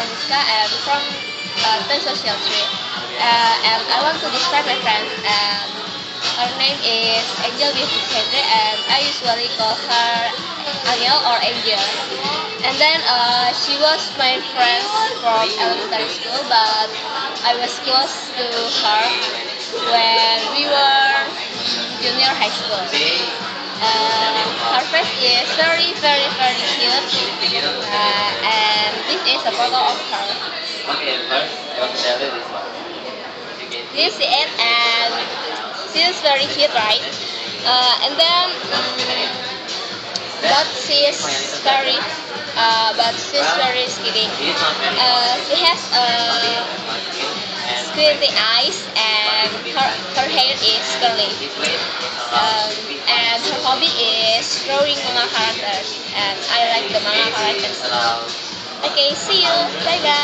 Fransisca and from uh, Tree. Uh, and I want to describe my friend. And her name is Angel Hendry, and I usually call her Angel or Angel. And then uh, she was my friend from elementary school, but I was close to her when we were junior high school. Uh, her face is very, very, very cute, is a photo of her. Okay, first, you want to tell me this one. You can. This is it, and she's very cute, right? Uh, and then, um, but she's very, uh, but she's very skinny. It's not very Uh, she has uh, squinty eyes, and her, her hair is curly. Um, and her hobby is drawing manga characters, and I like the manga characters. Okay, see you. Bye, guys.